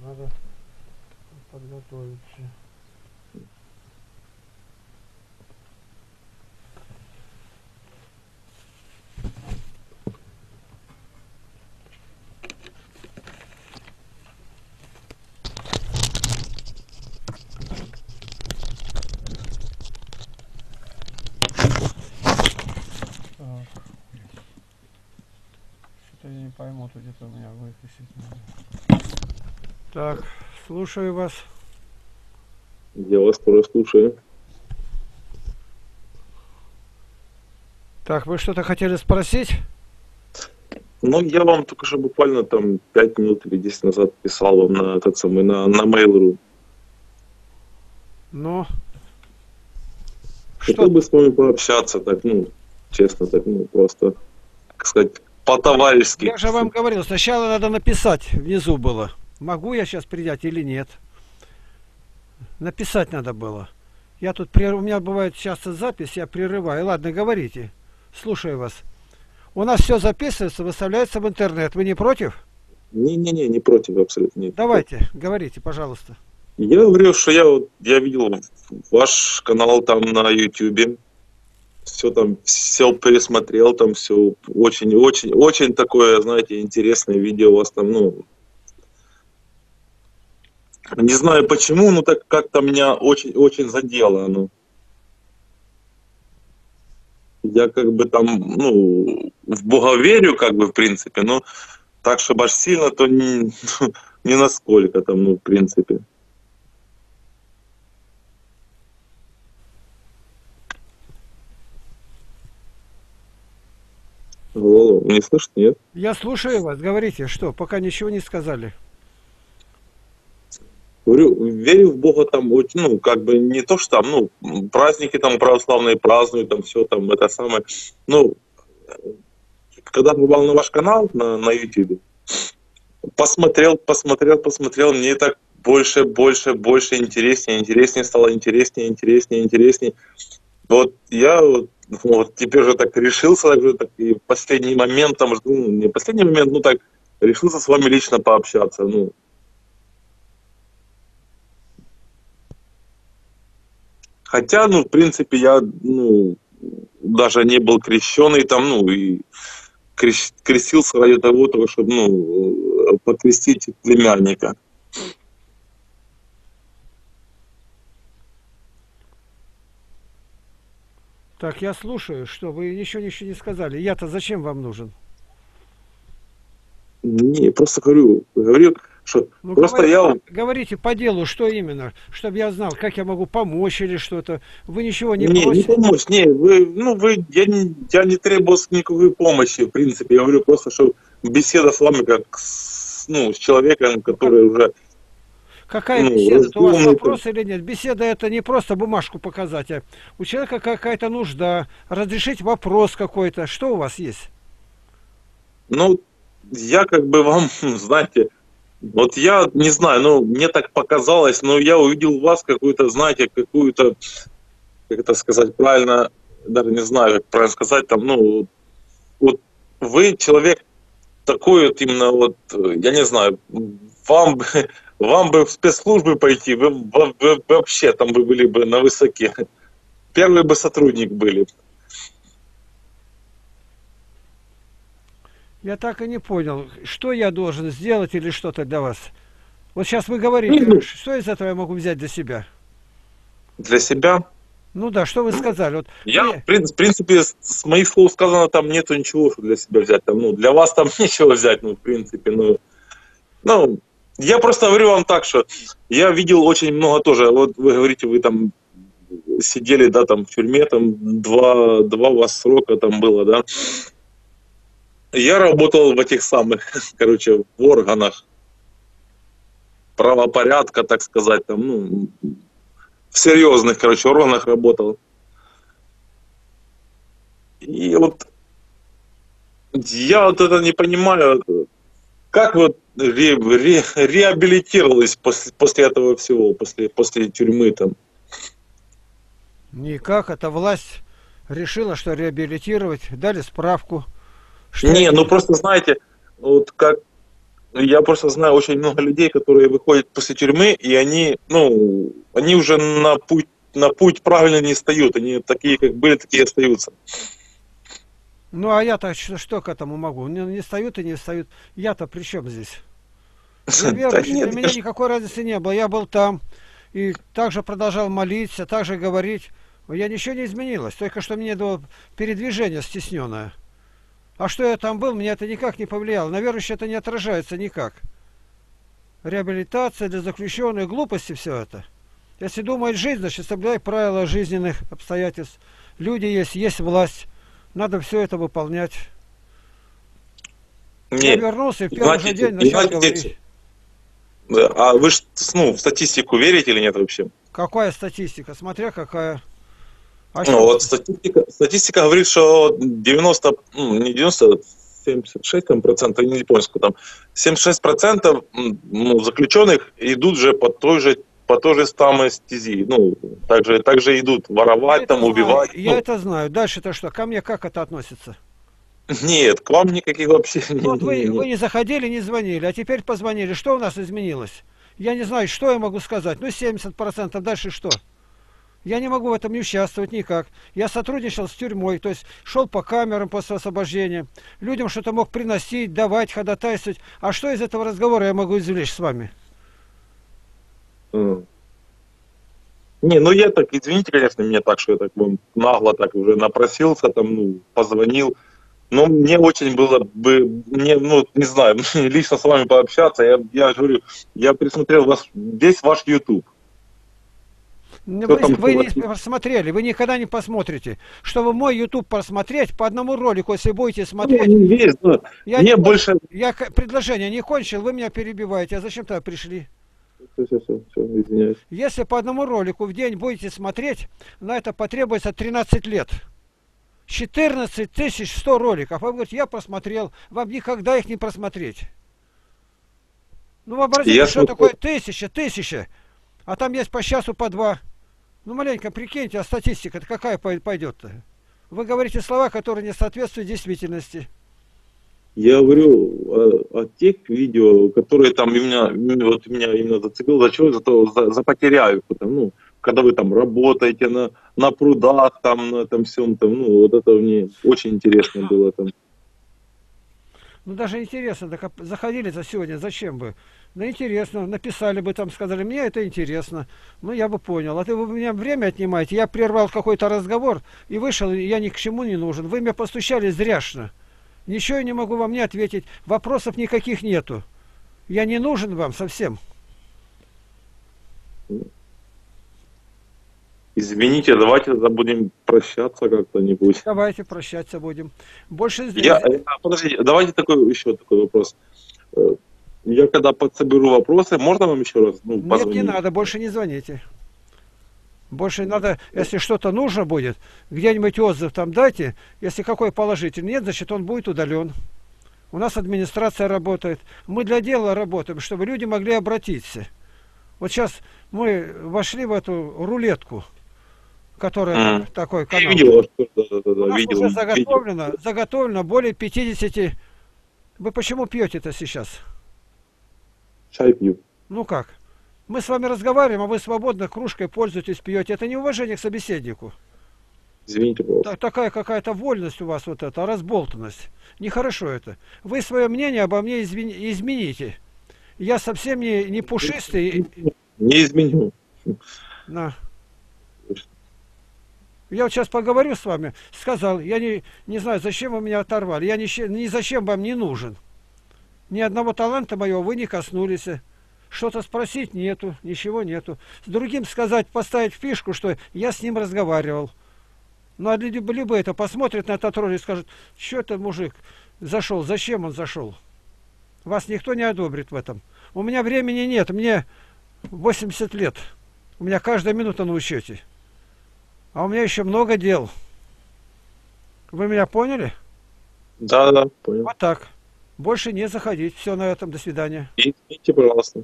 надо подготовиться. Что-то я не пойму, тут где-то у меня выписать надо. Так, слушаю вас. Я вас тоже слушаю. Так, вы что-то хотели спросить? Ну, я вам только что буквально там 5 минут или 10 назад писал вам на этот самый, на, на Mail.ru. Ну, Хотел что? бы с вами пообщаться, так, ну, честно, так, ну, просто, как сказать, по-товарищески. Я же вам говорил, сначала надо написать, внизу было. Могу я сейчас принять или нет. Написать надо было. Я тут, прер- у меня бывает часто запись, я прерываю. Ладно, говорите. Слушаю вас. У нас все записывается, выставляется в интернет. Вы не против? Не-не-не, не против абсолютно. Нет. Давайте, говорите, пожалуйста. Я говорю, что я, вот, я видел ваш канал там на YouTube. Все там, все пересмотрел, там все очень-очень, очень такое, знаете, интересное видео у вас там, ну, не знаю почему, но так как-то меня очень-очень задело оно. Я как бы там, ну, в Бога верю, как бы, в принципе, но так, чтобы аж сильно, то не, не насколько там, ну, в принципе. Алло, не слышно, нет? Я слушаю вас, говорите, что, пока ничего не сказали. Говорю, верю в Бога там, ну, как бы не то, что там, ну, праздники там православные празднуют, там все там, это самое. Ну, когда попал на ваш канал на, на YouTube, посмотрел, посмотрел, посмотрел, мне так больше, больше, больше интереснее, интереснее стало, интереснее, интереснее, интереснее. Вот я вот, вот теперь же так решился, так, же, так и в последний момент, там, ну, не последний момент, ну так, решился с вами лично пообщаться, ну, Хотя, ну, в принципе, я, ну, даже не был крещеный там, ну, и крещ- крестился ради того, того, чтобы, ну, покрестить племянника. Так, я слушаю, что вы ничего, ничего не сказали. Я-то зачем вам нужен? Не, просто говорю, говорю, что Ну, просто говори- я, Говорите по делу, что именно, чтобы я знал, как я могу помочь или что-то. Вы ничего не не, не просите. помочь, не, вы, ну, вы, я не, я не требовал никакой помощи, в принципе, я говорю просто, что беседа с вами как с, ну, с человеком, который уже Какая Ну, беседа? Это у вас вопрос или нет? Беседа это не просто бумажку показать, а у человека какая-то нужда, разрешить вопрос какой-то. Что у вас есть? Ну, я как бы вам, знаете, вот я не знаю, ну, мне так показалось, но я увидел у вас какую-то, знаете, какую-то, как это сказать правильно, даже не знаю, как правильно сказать, там, ну, вот вы человек такой вот именно вот, я не знаю, вам бы, вам бы в спецслужбы пойти, вы, вы- вы вообще там бы были бы на высоке. Первый бы сотрудник были. Я так и не понял, что я должен сделать или что-то для вас. Вот сейчас вы говорите, Ну, что из этого я могу взять для себя? Для себя Ну да, что вы сказали? Вот Я, вы- в прин- в принципе, с- с моих слов сказано, там нету ничего, что для себя взять. Там, ну, для вас там нечего взять, ну, в принципе, ну, ну, я просто говорю вам так, что я видел очень много тоже. Вот вы говорите, вы там сидели, да, там в тюрьме, там два, два у вас срока там было, да. Я работал в этих самых, короче, в органах правопорядка, так сказать, там, ну, в серьезных, короче, органах работал. И вот я вот это не понимаю, как вот ре, ре- реабилитировались после, после этого всего, после, после тюрьмы там. никак, эта власть решила, что реабилитировать, дали справку. Что Не, ну просто знаете, вот как, Я просто знаю очень много людей, которые выходят после тюрьмы, и они, ну, они уже на путь, на путь правильно не встают. Они такие, как были, такие остаются. Ну, а я-то что, что к этому могу? Не, не встают и не встают. Я-то при чем здесь? Я верующий, для меня никакой разницы не было. Я был там и также продолжал молиться, также говорить. Я ничего не изменилось, только что мне было передвижение стесненное. А что я там был, мне это никак не повлияло. На верующих это не отражается никак. Реабилитация для заключенных, глупости все это. Если думает жизнь, значит соблюдай правила жизненных обстоятельств. Люди есть, есть власть. Надо все это выполнять. Нет, я вернулся и в первый же день начал говорить. А вы ж, ну, в статистику верите или нет вообще? Какая статистика? Смотря какая. А ну, вот статистика, статистика говорит, что 90, ну, не 90, 76 там, процентов, не помню сколько там, 76 процентов ну, заключенных идут же по той же по той же самой стези. Ну, также, также идут воровать, я там, убивать. Я ну. это знаю. Дальше-то что? Ко мне как это относится? Нет, к вам никаких вообще вот вы, вы не заходили, не звонили, а теперь позвонили. Что у нас изменилось? Я не знаю, что я могу сказать. Ну, 70%, дальше что? Я не могу в этом не участвовать никак. Я сотрудничал с тюрьмой, то есть шел по камерам после освобождения. Людям что-то мог приносить, давать, ходатайствовать. А что из этого разговора я могу извлечь с вами? Не, ну я так, извините, конечно, мне так, что я так вам нагло так уже напросился, там, ну, позвонил. Но мне очень было бы, мне, ну, не знаю, лично с вами пообщаться. Я, я говорю, я присмотрел вас, весь ваш YouTube. Ну, вы, вы не посмотрели, вы никогда не посмотрите. Чтобы мой YouTube просмотреть, по одному ролику, если будете смотреть... Ну, есть, да. я, Мне не, больше... я предложение не кончил, вы меня перебиваете. А зачем тогда пришли? Все, все, все, все, извиняюсь. Если по одному ролику в день будете смотреть, на это потребуется 13 лет. 14 тысяч 100 роликов. А вы говорите, я просмотрел, вам никогда их не просмотреть. Ну вообразите, я что смотрю... такое тысяча, тысяча. А там есть по часу по два. Ну, маленько прикиньте, а статистика-то какая пойдет-то? Вы говорите слова, которые не соответствуют действительности. Я говорю о, о тех видео, которые там меня, вот меня именно зацепило, за чего? За, то, за, за потеряю. ну, когда вы там работаете на, на прудах, там, на этом всем, там, ну, вот это мне очень интересно было там. Ну, даже интересно, так заходили за сегодня, зачем бы? Ну, интересно, написали бы там, сказали, мне это интересно. Ну, я бы понял. А ты вы меня время отнимаете. Я прервал какой-то разговор и вышел, и я ни к чему не нужен. Вы меня постучали зряшно. Ничего я не могу вам не ответить. Вопросов никаких нету. Я не нужен вам совсем. Извините, давайте тогда будем прощаться как-то-нибудь. Давайте прощаться будем. Больше... Я, подождите, давайте такой еще такой вопрос. Э, я когда подсоберу вопросы, можно вам еще раз ну, Нет, не надо, больше не звоните. Больше надо, если что-то нужно будет, где-нибудь отзыв там дайте. Если какой положительный нет, значит он будет удален. У нас администрация работает. Мы для дела работаем, чтобы люди могли обратиться. Вот сейчас мы вошли в эту рулетку, которая mm. такой канал. Видел, да, да, да, У нас видел, уже заготовлено, видел. заготовлено более 50. Вы почему пьете это сейчас? Чай пью. Ну как? Мы с вами разговариваем, а вы свободно кружкой пользуетесь, пьете. Это не уважение к собеседнику. Извините, пожалуйста. такая какая-то вольность у вас вот эта, разболтанность. Нехорошо это. Вы свое мнение обо мне извини, измените. Я совсем не, не пушистый. Не изменю. На. Я вот сейчас поговорю с вами, сказал, я не, не знаю, зачем вы меня оторвали. Я ни, ни зачем вам не нужен. Ни одного таланта моего вы не коснулись. Что-то спросить нету, ничего нету. С другим сказать, поставить фишку, что я с ним разговаривал. Ну, а либо, либо это посмотрит на этот ролик и скажет, что это мужик зашел, зачем он зашел. Вас никто не одобрит в этом. У меня времени нет, мне 80 лет. У меня каждая минута на учете. А у меня еще много дел. Вы меня поняли? Да, да, понял. Вот так. Больше не заходить. Все на этом. До свидания. Извините, пожалуйста.